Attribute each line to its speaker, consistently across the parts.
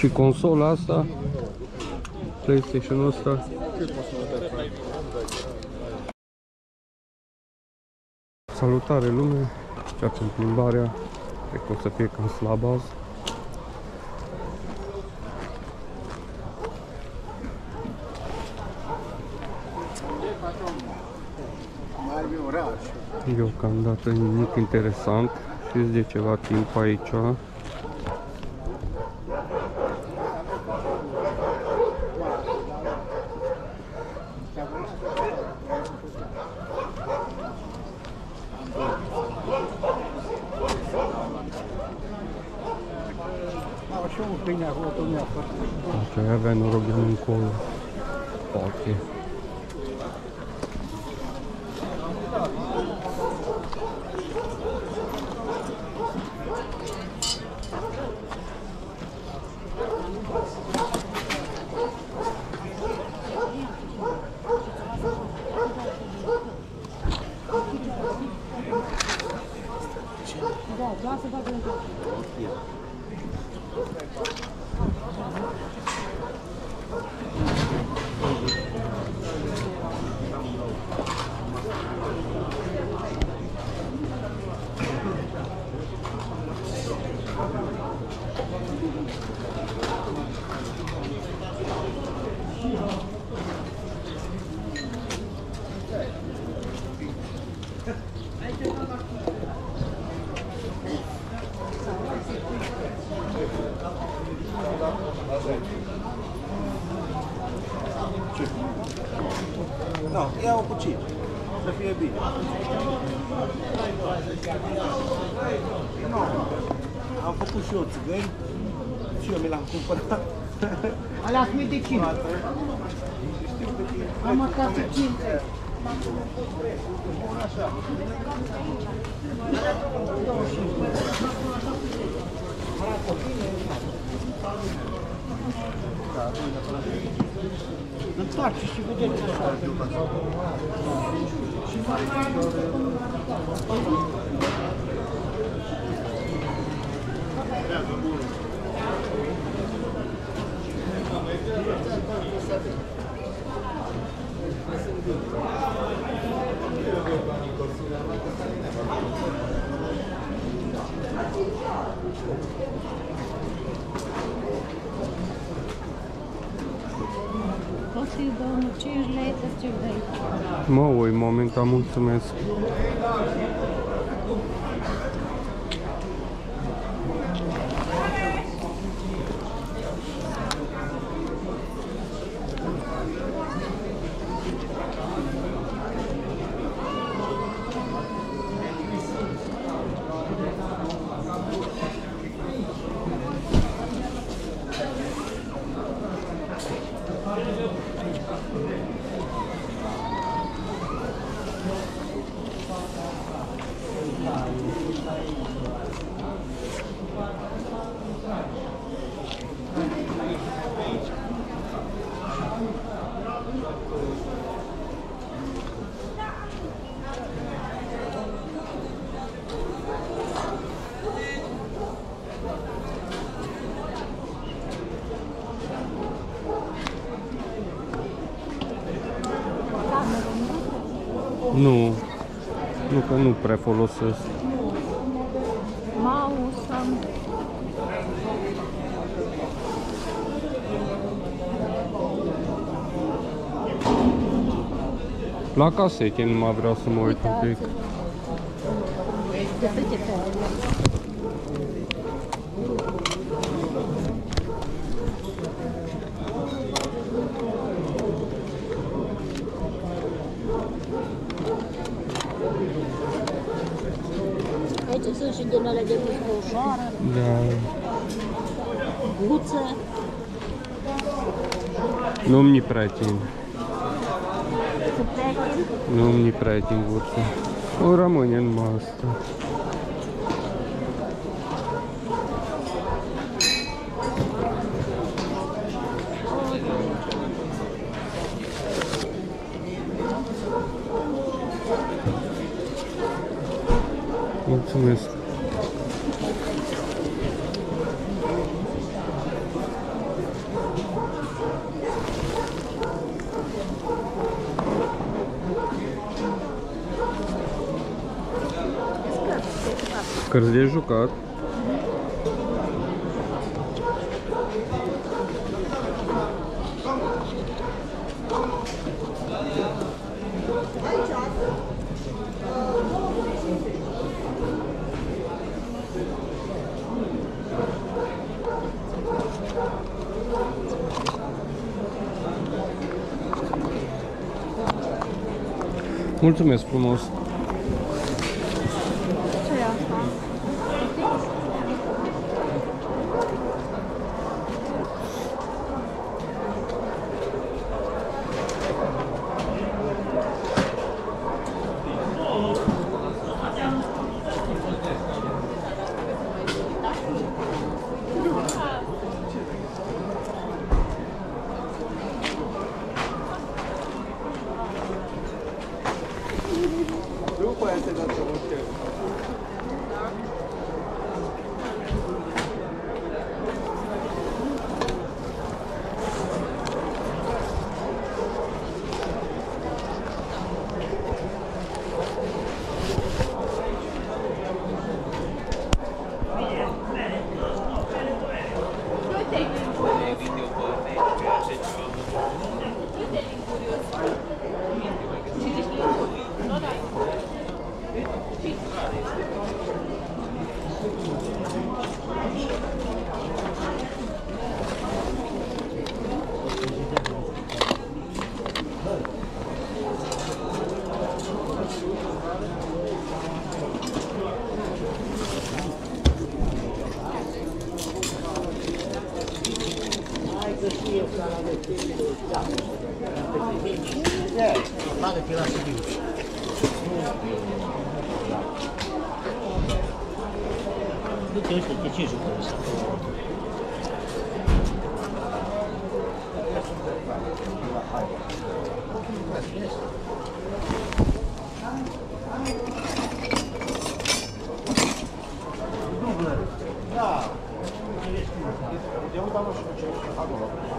Speaker 1: Și consola asta, PlayStation-ul ăsta. Salutare lume, începem plimbarea, cred că o să fie cam slabă azi. Deocamdată nimic interesant, fiți de ceva timp aici.
Speaker 2: Așa un câine acolo, tot mi-a fost.
Speaker 1: Deci ai avea noroc de încolo. Poate.
Speaker 3: Nu, ia-o cu 5. Să fie bine. Nu. Am făcut și eu țigări. Și eu mi l-am cumpărat.
Speaker 2: Alea sunt de cine? Am acasă 5. Întoarce și vedeți așa.
Speaker 4: O să-i dăm 5 lei, să ce vrei.
Speaker 1: Mă ui, momentan mulțumesc. Nu, nu că nu prea folosesc.
Speaker 4: Mouse, am
Speaker 1: La casete nu mai vreau să mă uit un pic.
Speaker 4: de săgetă. Aici sunt și din alea de mică ușoară,
Speaker 1: Da.
Speaker 4: guță.
Speaker 1: Nu-mi prea țin.
Speaker 4: Să plece.
Speaker 1: Nu-mi
Speaker 2: Cărți de jucat. Mulțumesc frumos!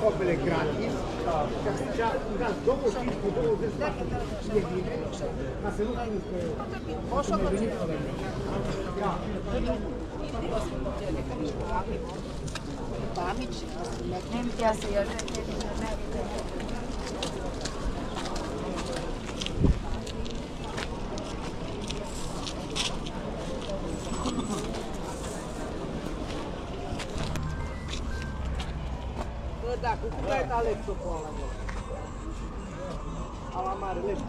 Speaker 5: telescopele gratis și atunci dați 25 cu 20 e bine, ca să nu spun că Așa că venit Da.
Speaker 6: Pamić, ne ja se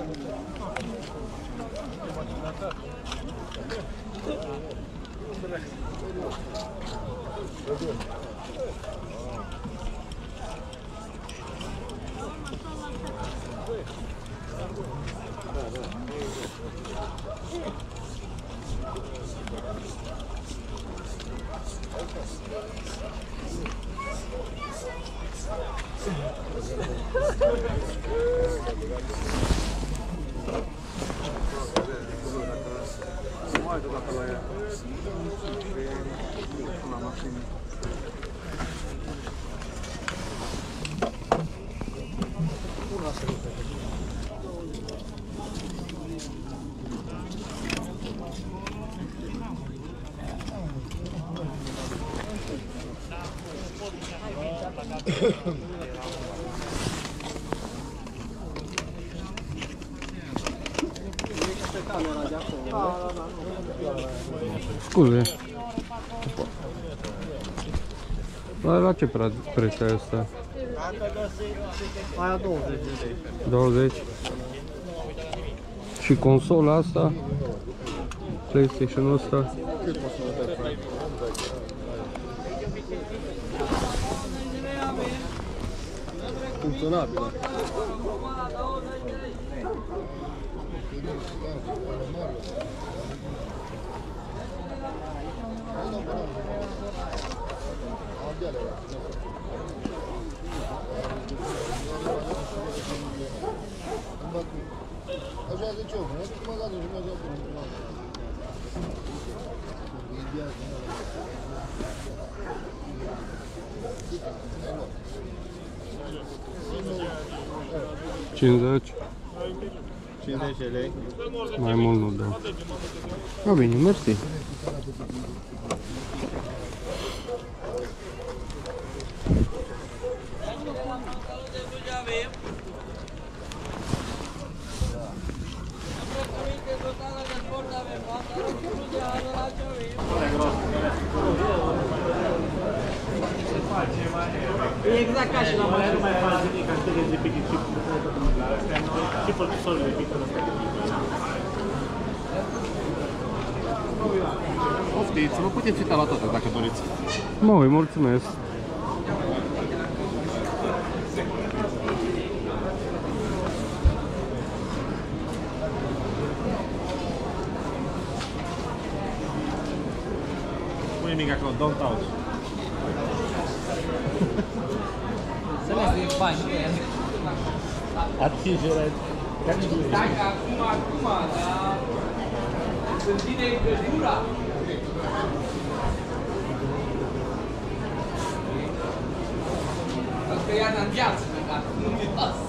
Speaker 7: laptopul, cu cum ai dat? Am un laptop pe acolo. Era... Bă, băieți, bă. Lasă, treabă cu voi. Ei, hoi. Bă, nu sunt eu, bă, băieți.
Speaker 1: Scuze. La, la ce pre- preț e asta?
Speaker 7: Aia 20 de lei.
Speaker 1: 20? Și consola asta? PlayStation-ul ăsta?
Speaker 5: Funcționabil.
Speaker 8: Așa zice eu, nu știu mă nu mă gândesc.
Speaker 1: Cincizeci?
Speaker 5: 50 de lei.
Speaker 1: Mai mult nu dau. A, bine, mersi.
Speaker 7: E exact ca și la
Speaker 2: Alea
Speaker 7: mare.
Speaker 2: nu mai fac nimic, atât de repetitiv. Și profesorul de pictul ăsta.
Speaker 5: Poftiți, vă puteți uita la toate dacă doriți.
Speaker 1: Mă, îi mulțumesc.
Speaker 5: Nu e nimic acolo, don't touch.
Speaker 7: Să le zic bani.
Speaker 2: Atingerea
Speaker 7: dacă acum, acum, dar când vine încăldura, Asta e Ana în viață, dar nu mi pasă.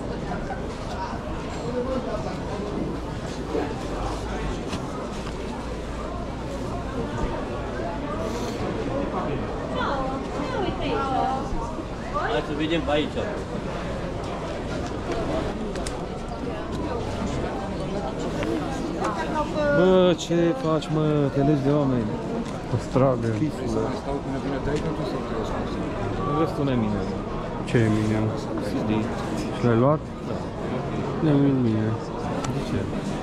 Speaker 9: Hai să vedem pe aici.
Speaker 10: Bă, ce faci, mă? Te legi de oameni.
Speaker 1: Păstrade.
Speaker 10: Chifule. Nu restul nu mine.
Speaker 1: Ce e mine?
Speaker 10: CD.
Speaker 1: Și l-ai luat?
Speaker 10: Da.
Speaker 1: Nu e mine.
Speaker 10: De ce?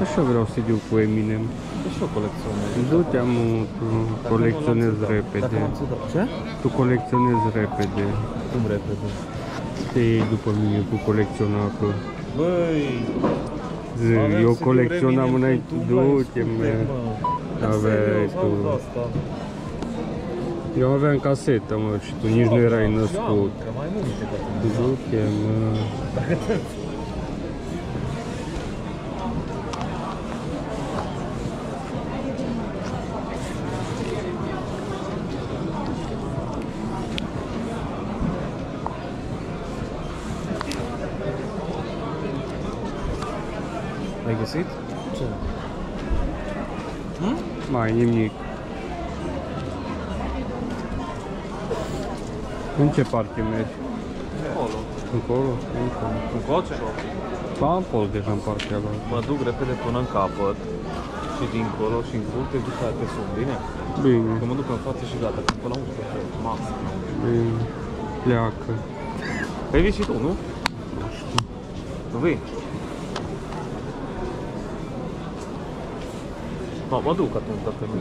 Speaker 1: Așa vreau CD cu Eminem.
Speaker 10: De ce o colecționezi?
Speaker 1: Du-te, mă, tu colecționezi repede.
Speaker 10: Dacă m-am țudat. Ce?
Speaker 1: Tu colecționezi repede.
Speaker 10: Cum repede?
Speaker 1: Te iei după mine cu colecționatul.
Speaker 10: Băi,
Speaker 1: Zi,
Speaker 10: avem
Speaker 1: Eu
Speaker 10: CD-uri
Speaker 1: colecționam
Speaker 10: Eminem,
Speaker 1: înainte.
Speaker 10: tu
Speaker 1: Du-te,
Speaker 10: mai
Speaker 1: mă.
Speaker 10: scuze, mă.
Speaker 1: Aveai
Speaker 10: Serios,
Speaker 1: tu.
Speaker 10: aud asta.
Speaker 1: Eu aveam casetă, mă, și tu nici nu erai
Speaker 10: Și
Speaker 1: născut.
Speaker 10: am, că mai multe ca tine.
Speaker 1: Du-te, mă.
Speaker 10: Ai găsit? Ce?
Speaker 1: Mai nimic. În ce parte mergi?
Speaker 10: Acolo.
Speaker 1: Încolo? Încolo.
Speaker 10: Încoace?
Speaker 1: Ba, am fost deja în partea lor.
Speaker 10: Mă duc repede până în capăt și dincolo și în cur te duc la te sun, bine?
Speaker 1: Bine,
Speaker 10: Că mă duc în față și gata, că până la 11 maxim.
Speaker 1: bine. Pleacă.
Speaker 10: Păi vii și tu, nu? Nu vii? Da, mă duc atunci dacă nu.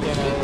Speaker 1: Du-te, liniștit.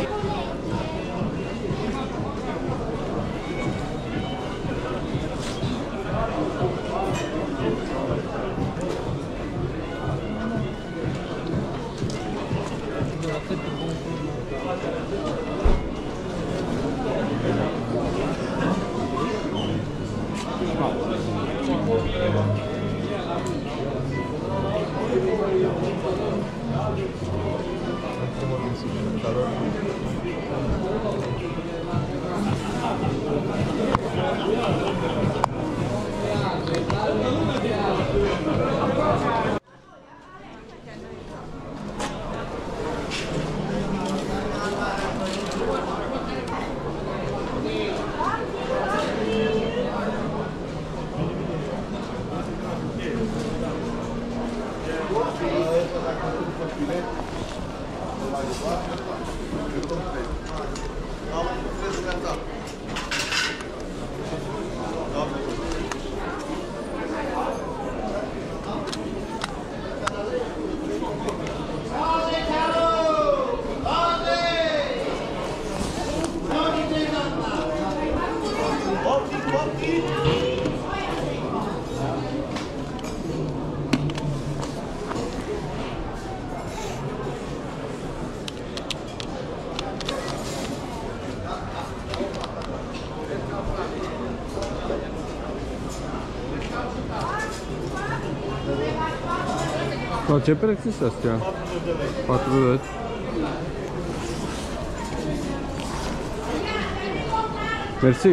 Speaker 1: La ce preț sunt astea? 40. Mersi.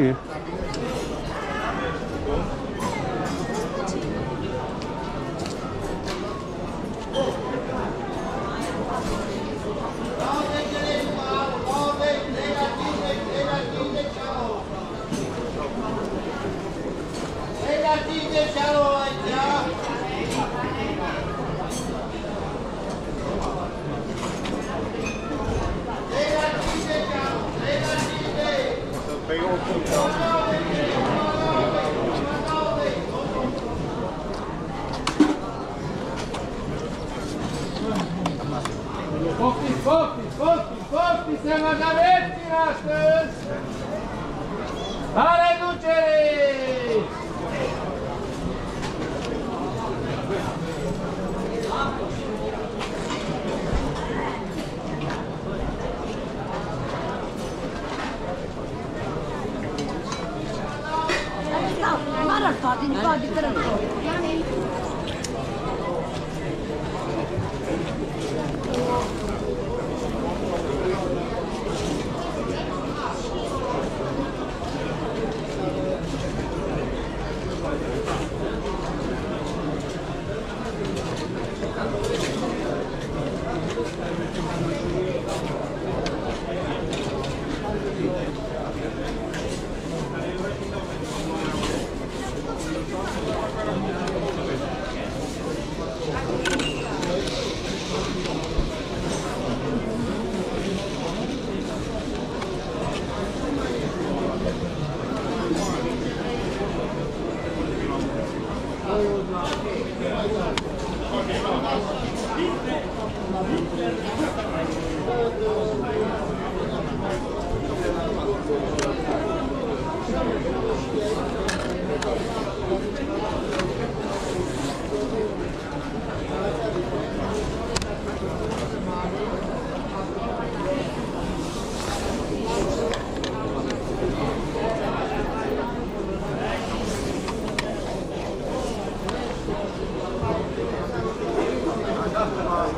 Speaker 5: Poftiți, poftiți, poftiți, să mă gaveți astăzi!
Speaker 2: La reducere!
Speaker 11: Mara, toate, toate, toate.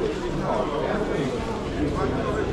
Speaker 11: Thank you.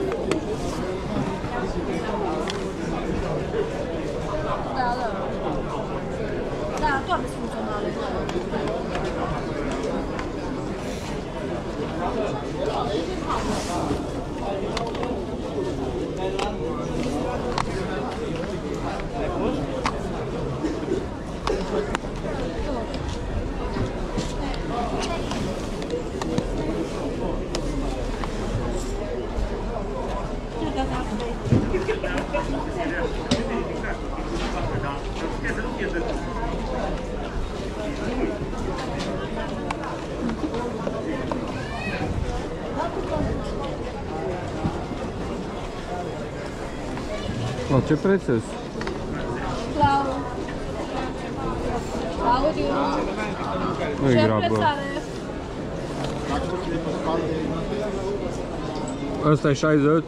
Speaker 1: Thank you. Ce preț sunt?
Speaker 11: La
Speaker 1: Nu-i
Speaker 11: Ce
Speaker 1: grabă.
Speaker 11: preț are?
Speaker 1: Ăsta e 60,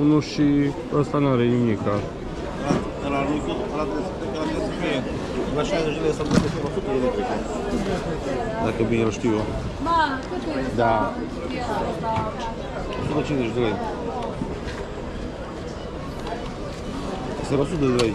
Speaker 1: unul și ăsta nu are nimic.
Speaker 3: Ăla nu ăla trebuie să fie la 60 de lei sau 100 electrică. Dacă bine îl știu eu.
Speaker 11: Ma, cât e ăsta?
Speaker 3: Da.
Speaker 11: Ăsta?
Speaker 3: 150 de lei. Este la 100 de lei.